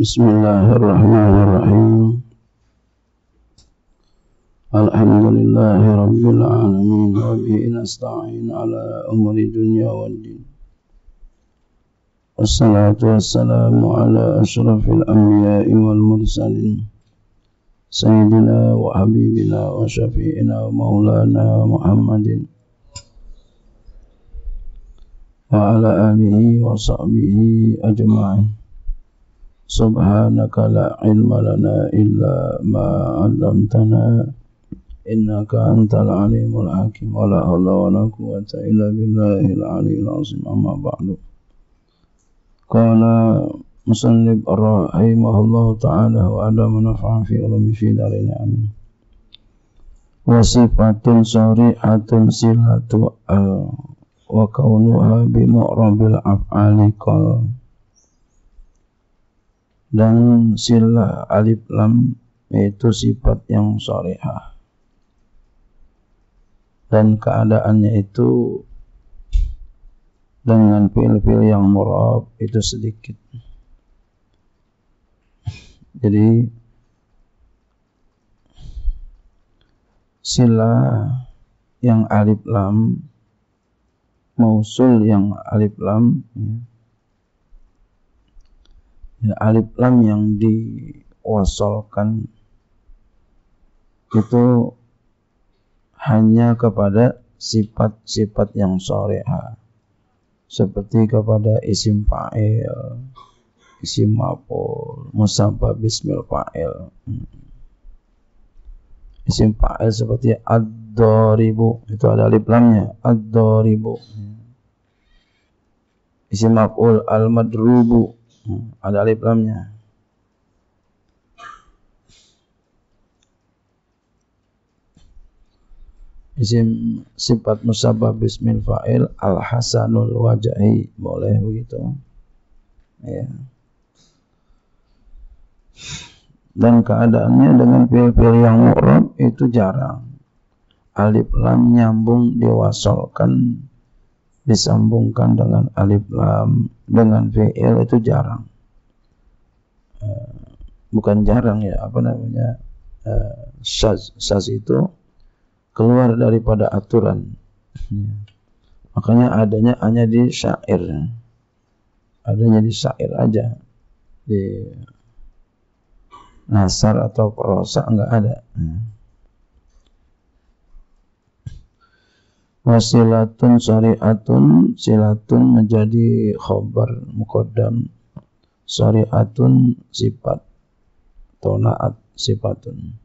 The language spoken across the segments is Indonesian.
بسم الله الرحمن الرحيم. الحمد لله رب العالمين وبه نستعين على أمر الدنيا والدين. والصلاة والسلام على أشرف الأنبياء والمرسلين سيدنا وحبيبنا وشفيعنا ومولانا محمد وعلى آله وصحبه أجمعين. سبحانك لا علم لنا إلا ما علمتنا إنك أنت العليم الحكيم ولا حول ولا قوة إلا بالله العلي العظيم أما بعد قال مصنف رحمه الله تعالى وأدام نفعا في علم في دارنا آمين وصفة صريحة صلة وكونها بمعرب الأفعال قال dan sila alif lam yaitu sifat yang syarihah dan keadaannya itu dengan fil-fil yang murab itu sedikit. Jadi sila yang alif lam mausul yang alif lam ya, ya, alif lam yang diwasolkan itu hanya kepada sifat-sifat yang soreha. Seperti kepada isim fa'il isim maf'ul musabab bismil fa'il. Isim fa'il seperti ad-daribu itu ada alif lamnya ad-daribu isim maf'ul al-madrubu ada alif lamnya. Isim sifat musabab bismil fa'il al-hasanul wajahi boleh begitu. Ya. Dan keadaannya dengan fil-fil yang mu'rab itu jarang. Alif lam nyambung diwasolkan disambungkan dengan alif lam dengan fi'il itu jarang. Uh, bukan jarang ya apa namanya uh, syaz itu keluar daripada aturan. Ya. makanya adanya hanya di syair. Adanya di syair aja. Di nasar atau prosa enggak ada. Hmm. Wasilatun syariatun silatun menjadi khobar mukodam syariatun sifat. Atau naat sifatun.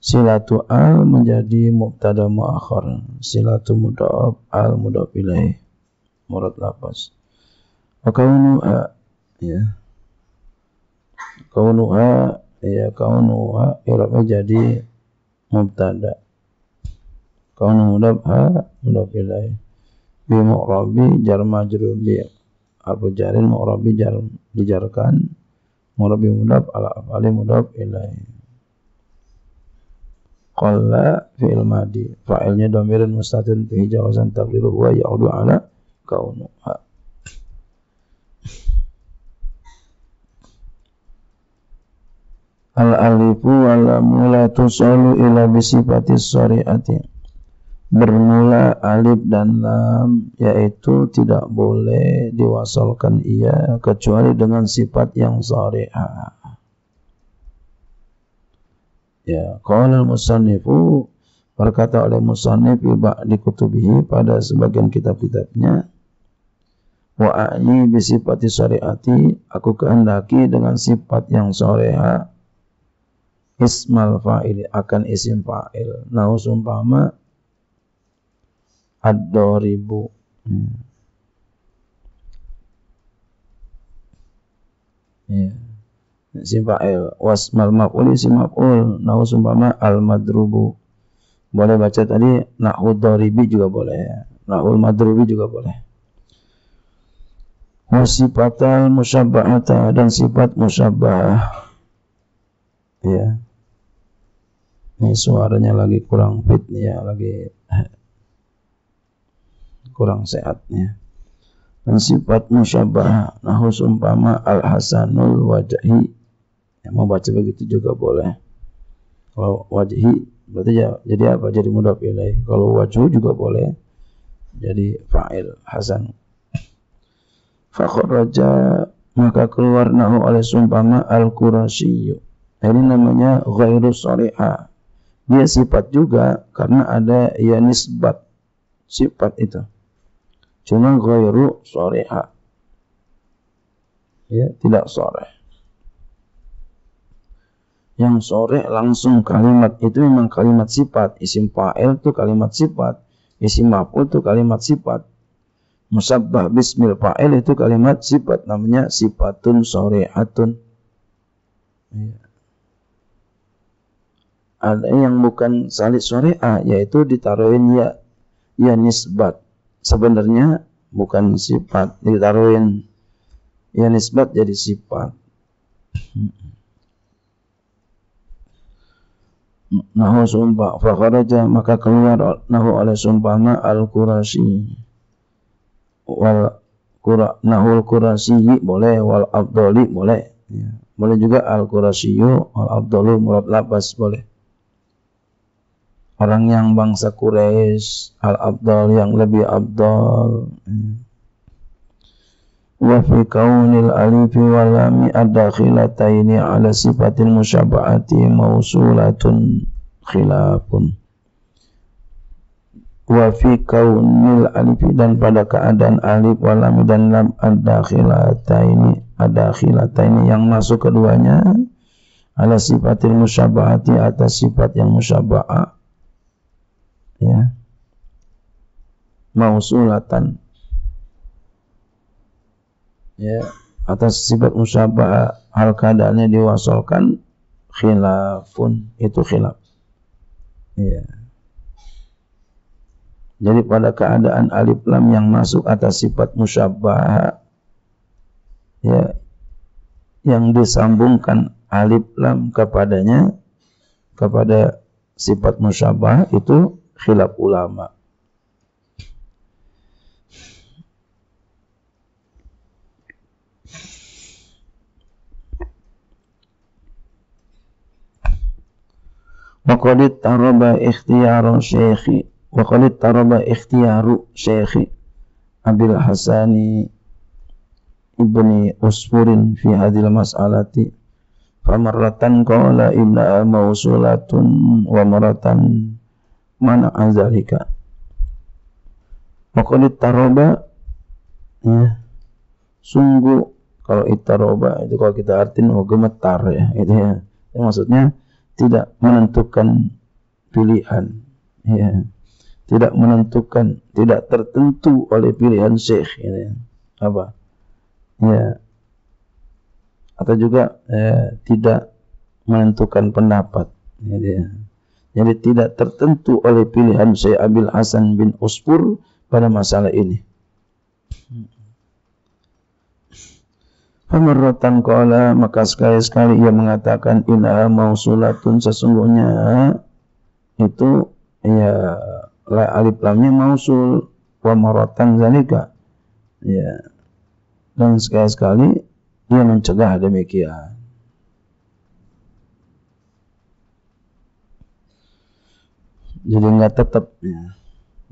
Silatu al menjadi mubtada muakhar. Silatu mudhaf al mudhaf ilaih. Murad lapas. Wa kaunuha ya. Kaunuha ya kaunuha i'rabnya jadi mubtada kaunu mudab ha mudab ilaih. Bi mu'rabi jar majrur bi harfu jarin mu'rabi jar dijarkan. Mu'rabi mudab ala afali mudab ilaih. Qalla fi'il madi. Fa'ilnya dhamirun mustatir fi jawazan taqdiru huwa ya'udu ala kaunu ha. Al alifu wal mula tusalu ila bisifati syari'ati bermula alif dan lam yaitu tidak boleh diwasalkan ia kecuali dengan sifat yang syariah. Ya, qala al-musannifu berkata oleh musannif di kutubihi pada sebagian kitab-kitabnya wa a'ni bi sifati syariati aku kehendaki dengan sifat yang syariah ismal fa'il akan isim fa'il. Nah, umpama ad-doribu hmm. ya sim fa'il wasmal maf'ul sim maf'ul. Nahu sumpama al madrubu boleh baca tadi nahu doribi juga boleh. Ya. nahu madrubi juga boleh. Wasifatal musyabbahata dan sifat musyabbah. Ya ini suaranya lagi kurang fit ya lagi kurang sehatnya. dan sifat musyabah nahu umpama al hasanul wajhi. Yang mau baca begitu juga boleh. Kalau wajhi berarti ya jadi apa? Jadi mudah pilih kalau wajhu juga boleh jadi fa'il hasan. Raja maka keluar nahu oleh sumpama al qurasyiyu ini namanya ghairu sariha. Dia sifat juga karena ada ya nisbat sifat itu cuma ghairu sariha ya. Tidak sore yang sore langsung kalimat itu memang kalimat sifat. Isim fa'il itu kalimat sifat. Isim maf'ul itu kalimat sifat. Musabbah bismil fa'il itu kalimat sifat namanya sifatun sorehatun ya. ada yang bukan salib sore'ah yaitu ditaruhin ya ya nisbat sebenarnya bukan sifat ditaruhin. Ya nisbat jadi sifat. Nahu sumpah. Fakharaja maka keluar nahu oleh sumpahna al-qurasi wal kura nahul qurasi boleh wal abdoli boleh. Ya. boleh juga al-qurasiyu wal abdolu murad labas boleh orang yang bangsa Quraisy al-abdal yang lebih abdal. Wa fi kaunil alif wal lam adakhilataini ala sifatil musyabahati mausulatun khilafun. Wa fi kaunil alif dan pada keadaan alif wal lam dan lam adakhilataini adakhilataini yang masuk keduanya ala sifatil musyabahati atas sifat yang musyabahah ya. Mausulatan. Ya atas sifat musyabah hal keadaannya diwasolkan khilafun. Itu khilaf. Ya. Jadi pada keadaan alif lam yang masuk atas sifat musyabah ya yang disambungkan alif lam kepadanya kepada sifat musyabah itu khilaf ulama. Waqad taraba ikhtiyaru syekhi Waqad taraba ikhtiyaru syekhi Abil Hasani ibni Usfurin fi hadil mas'alati famarratan qala inna mausulatun wa maratan mana azalika Maqalit taroba ya sungguh kalau itaroba itu kalau kita artiin mau gemetar ya itu ya. ya maksudnya tidak menentukan pilihan ya tidak menentukan tidak tertentu oleh pilihan syekh ya. apa ya atau juga ya, tidak menentukan pendapat ya, ya. Jadi tidak tertentu oleh pilihan Syekh Abil Hasan bin Uspur pada masalah ini. Pemerrotan kala maka sekali-sekali ia mengatakan inna mausulatun sesungguhnya itu ya la alif lamnya mausul wa maratan zalika. Ya. Dan sekali-sekali ia mencegah demikian jadi nggak tetap ya.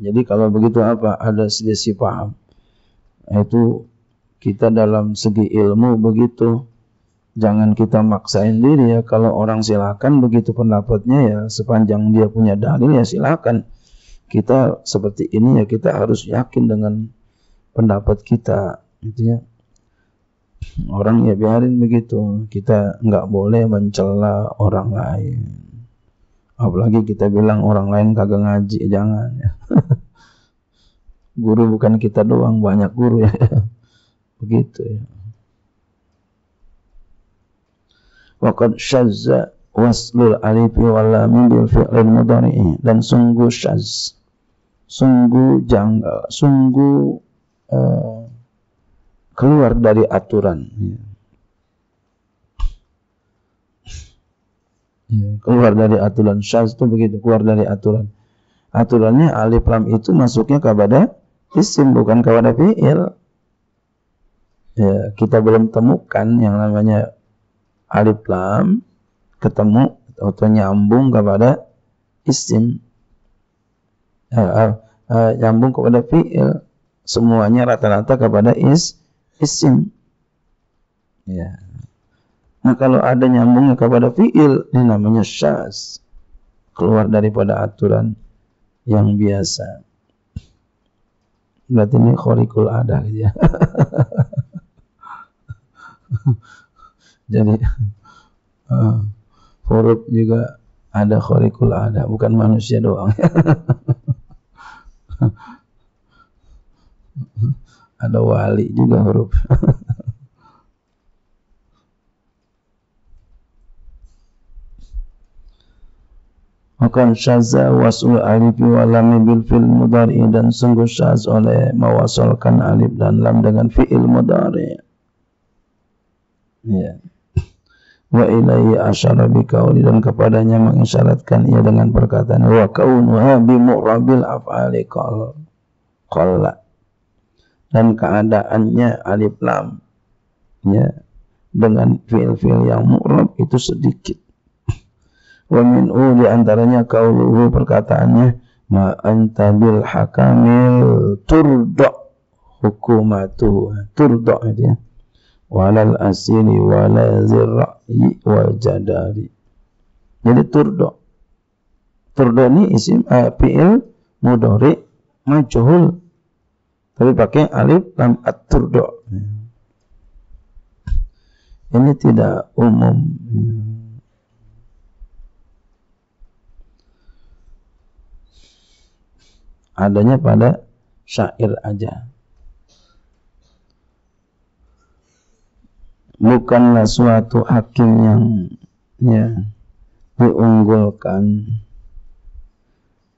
jadi kalau begitu apa? Ada selisih paham. Itu kita dalam segi ilmu begitu jangan kita maksain diri ya. Kalau orang silakan begitu pendapatnya ya sepanjang dia punya dalil ya silakan. Kita seperti ini ya kita harus yakin dengan pendapat kita gitu ya. Orang ya biarin begitu kita nggak boleh mencela orang lain Apalagi kita bilang orang lain kagak ngaji, jangan ya. guru bukan kita doang, banyak guru ya. Begitu ya. Waqad syazza waslul alifi wal bil fi'lil mudhari'i dan sungguh syaz. Sungguh janggal, sungguh uh, keluar dari aturan. Ya. Ya, keluar dari aturan syaz itu begitu keluar dari aturan. Aturannya alif lam itu masuknya kepada isim bukan kepada fiil. Ya, kita belum temukan yang namanya alif lam ketemu atau nyambung kepada isim. Uh, uh, uh, nyambung kepada fi'il semuanya rata-rata kepada is isim. Ya nah kalau ada nyambungnya kepada fi'il ini namanya syaz keluar daripada aturan yang biasa. Berarti ini khorikul ada gitu ya. Jadi uh, huruf juga ada khorikul ada. Bukan manusia doang. Ada wali juga huruf Maka syaza wasul alif wa lam bil fil mudari dan sungguh syaz oleh mewasalkan alif dan lam dengan fi'il mudari. Ya. Wa ilaihi asyara bi kauli dan kepadanya mengisyaratkan ia dengan perkataan wa kaunuha bi mu'rabil af'ali qal dan keadaannya alif lam ya dengan fiil-fiil yang mu'rab itu sedikit wa min di antaranya kauluhu perkataannya ma anta bil hakamil turda hukumatu turda itu ya. Walal asili wala zirra'i wal jadari jadi turda turda ini isim uh, fiil mudhari majhul. Tapi pakai alif lam at-turdo. Ini tidak umum. Adanya pada syair aja. Bukanlah suatu hakim yang ya, diunggulkan.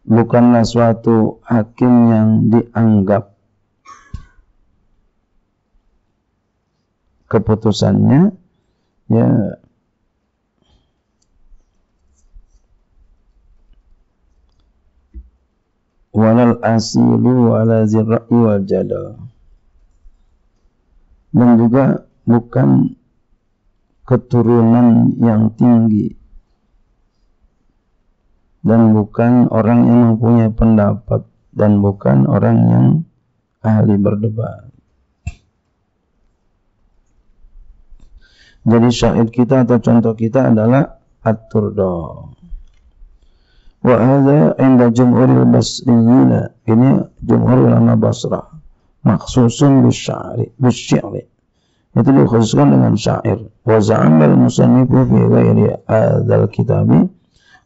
Bukanlah suatu hakim yang dianggap keputusannya ya walal asilu wala zirra'i wal jadal dan juga bukan keturunan yang tinggi. Dan bukan orang yang mempunyai pendapat. Dan bukan orang yang ahli berdebat. Jadi syahid kita atau contoh kita adalah at-turda. Wa hadha inda jumhuril basriyina. Ini jumhur ulama Basrah. Maksusun bisyari, bisyari. Itu dikhususkan dengan syair. Wa za'amal musannifu fi ghairi adzal kitabi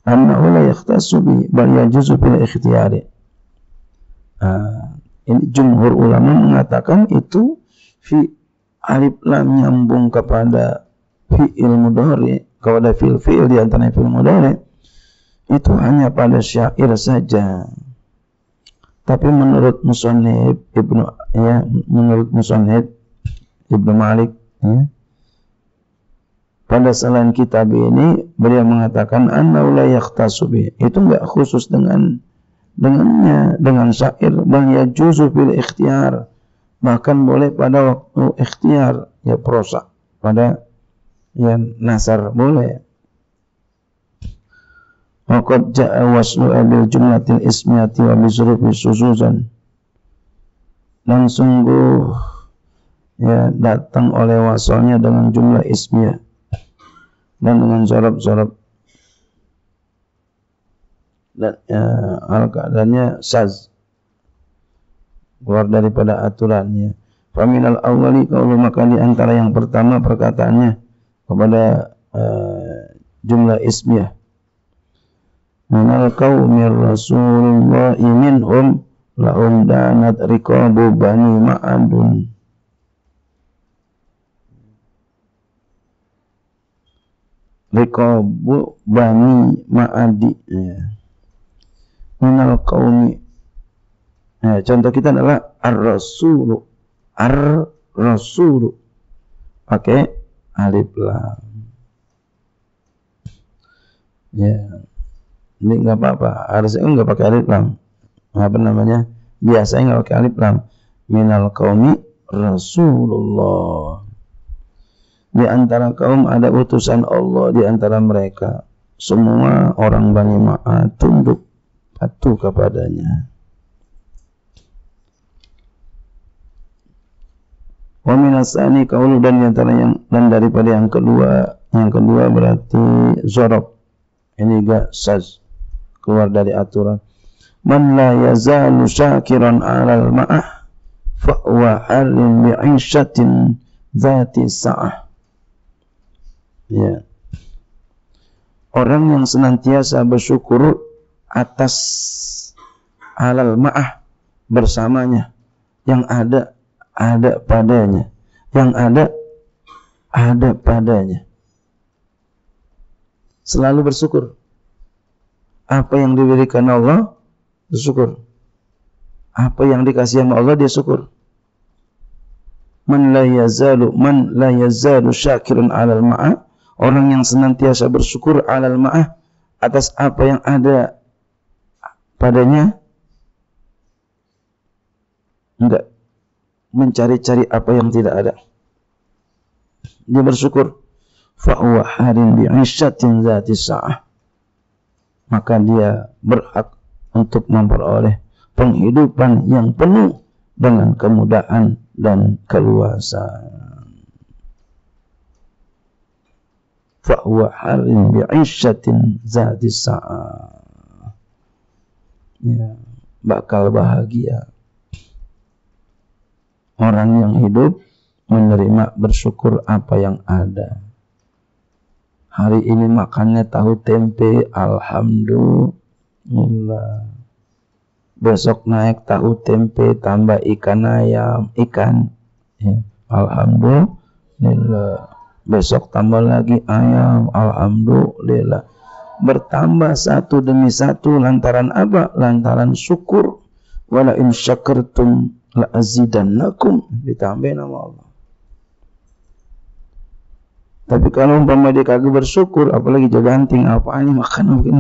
annahu la yakhtassu bi bal yajuzu bil ikhtiyari. Uh, ini jumhur ulama mengatakan itu fi alif lam nyambung kepada fi'il mudhari kepada fi'il fi'il di antara fi'il mudhari itu hanya pada syair saja. Tapi menurut Musannif Ibnu ya menurut Musannif Ibnu Malik ya pada selain kitab ini beliau mengatakan anna la yahtasu itu enggak khusus dengan dengannya dengan syair. Bal yajuzu fil ikhtiar. Bahkan boleh pada waktu ikhtiar. Ya prosa pada yang nasar. Boleh Waqad ja'a waslu abil jumlatil ismiyati wa bizrufi susuzan dan sungguh ya datang oleh wasalnya dengan jumlah ismiyah dan dengan sorab-sorab dan ya, al keadaannya saz. Keluar daripada aturannya. Faminal awali kalau maka di antara yang pertama perkataannya kepada uh, jumlah ismiyah minal qaumir rasulullah minhum lahum danat riqabu bani ma'adun riqabu bani ma'adi ya. minal qaumi nah, contoh kita adalah ar-rasulu ar-rasulu pakai alif lam. Ya, ini nggak apa-apa. Harusnya nggak pakai alif lam. Apa namanya? Biasanya nggak pakai alif lam. Minal kaumi Rasulullah. Di antara kaum ada utusan Allah di antara mereka. Semua orang Bani Ma'ad tunduk patuh kepadanya. Wa minasani kaulu dan antara yang dan daripada yang kedua, yang kedua berarti zorob. Ini gak saz keluar dari aturan. Man la yazalu syakiran 'alal ma'ah fa huwa halim bi'ishatin dzati sa'ah. Ya. Orang yang senantiasa bersyukur atas alal ma'ah bersamanya yang ada ada padanya. Yang ada, ada padanya. Selalu bersyukur. Apa yang diberikan Allah, bersyukur. Apa yang dikasih sama Allah, dia syukur. Man la yazalu, man la yazalu syakirun alal ma'ah. Orang yang senantiasa bersyukur alal ma'ah atas apa yang ada padanya enggak mencari-cari apa yang tidak ada. Dia bersyukur. Fahuwa harin bi'isyatin zati sa'ah. Maka dia berhak untuk memperoleh penghidupan yang penuh dengan kemudahan dan keluasan. Fahuwa harin bi'isyatin. Ya, bakal bahagia orang yang hidup menerima bersyukur apa yang ada. Hari ini makannya tahu tempe, alhamdulillah. Besok naik tahu tempe tambah ikan ayam, ikan. Ya, alhamdulillah. Besok tambah lagi ayam, alhamdulillah. Bertambah satu demi satu lantaran apa? Lantaran syukur. Wala in syakartum la ditambahin nama Allah. Tapi kalau umpama dia kagak bersyukur, apalagi jaga anting apa ini makan mungkin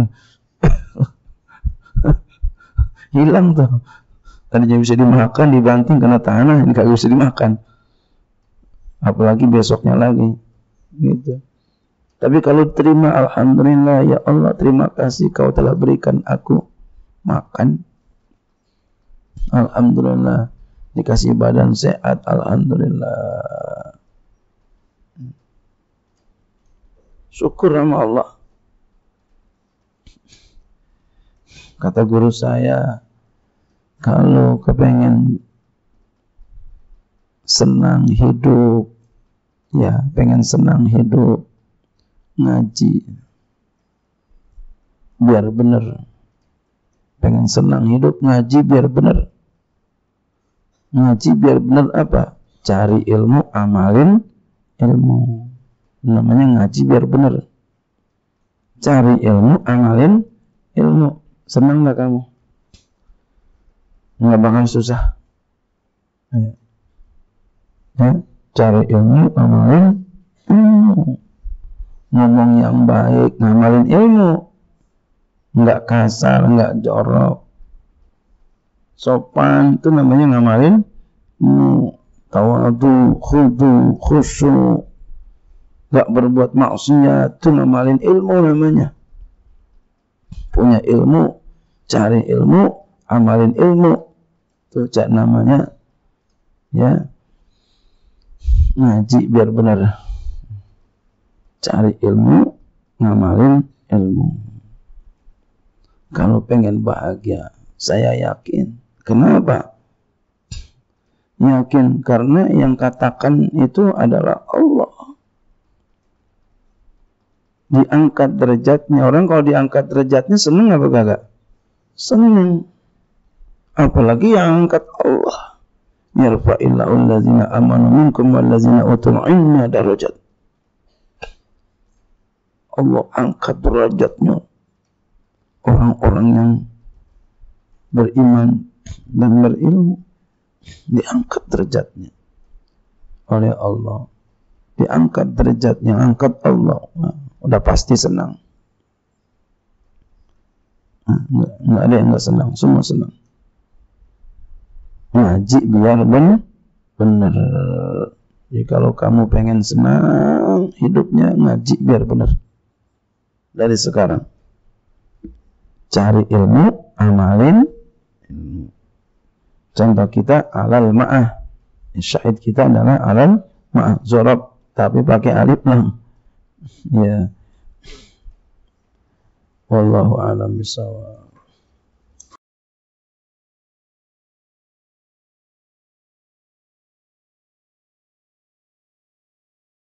hilang tuh. Tadinya bisa dimakan, dibanting karena tanah, ini kagak bisa dimakan. Apalagi besoknya lagi, gitu. Tapi kalau terima, alhamdulillah ya Allah, terima kasih kau telah berikan aku makan. Alhamdulillah dikasih badan sehat alhamdulillah syukur sama Allah kata guru saya kalau kepengen senang hidup ya pengen senang hidup ngaji biar bener pengen senang hidup ngaji biar bener ngaji biar benar apa? Cari ilmu, amalin ilmu. Namanya ngaji biar benar. Cari ilmu, amalin ilmu. Senang nggak kamu? Nggak bakal susah. Ya. ya. Cari ilmu, amalin ilmu. Ngomong yang baik, ngamalin ilmu. Nggak kasar, nggak jorok sopan itu namanya ngamalin hmm, tawadu khudu khusyu gak berbuat maksiat itu ngamalin ilmu namanya. Punya ilmu cari ilmu amalin ilmu. Itu cak namanya. Ya. Ngaji biar benar. Cari ilmu ngamalin ilmu. Kalau pengen bahagia saya yakin. Kenapa? Yakin karena yang katakan itu adalah Allah. Diangkat derajatnya. Orang kalau diangkat derajatnya senang apa kagak? Senang. Apalagi yang angkat Allah. Yarfa'illahu allazina amanu minkum wallazina utul ilma darajat. Allah angkat derajatnya orang-orang yang beriman dan berilmu diangkat derajatnya oleh Allah diangkat derajatnya angkat Allah nah, udah pasti senang nah, nggak, nggak ada yang nggak senang semua senang ngaji biar benar benar. Jadi kalau kamu pengen senang hidupnya ngaji biar benar. Dari sekarang. Cari ilmu, amalin Contoh kita alal ma'ah. Syahid kita adalah alal ma'ah. Zorob. Tapi pakai alif lam. yeah. Wallahu alam bisawab.